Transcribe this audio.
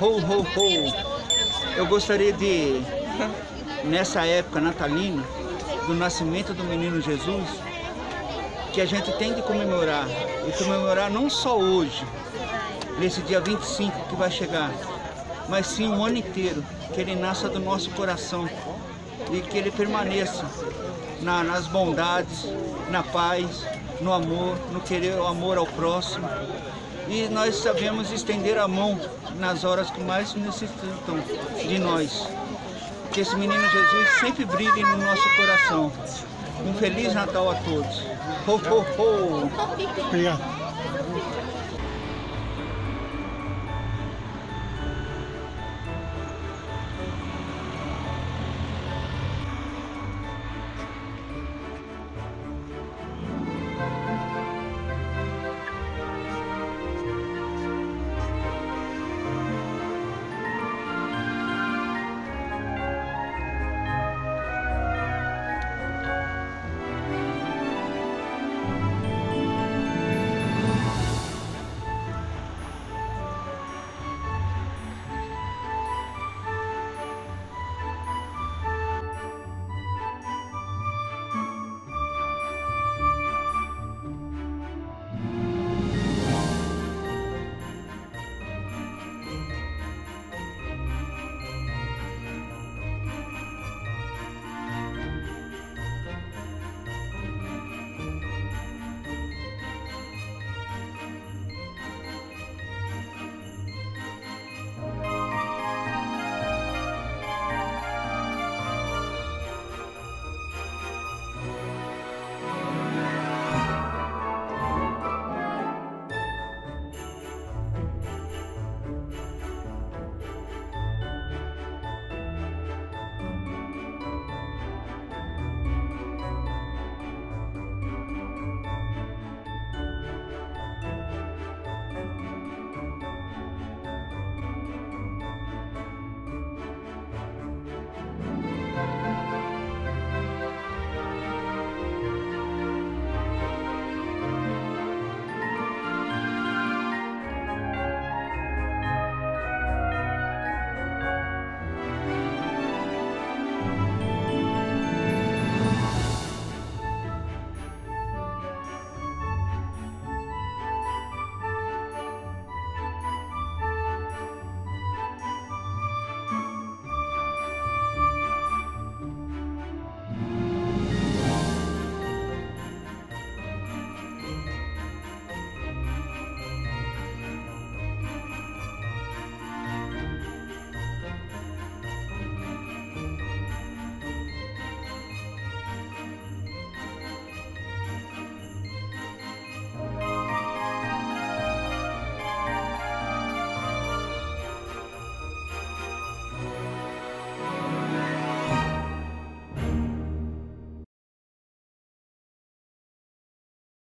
Ho, ho, ho. Eu gostaria de, nessa época natalina, do nascimento do menino Jesus, que a gente tem de comemorar. E comemorar não só hoje, nesse dia 25 que vai chegar, mas sim o ano inteiro, que ele nasça do nosso coração e que ele permaneça na, nas bondades, na paz, no amor, no querer o amor ao próximo. E nós sabemos estender a mão nas horas que mais necessitam de nós. Que esse menino Jesus sempre brilhe no nosso coração. Um Feliz Natal a todos. Ho, ho, ho! Obrigado.